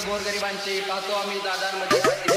गोरगरिबांची पाहतो आम्ही दादांमध्ये.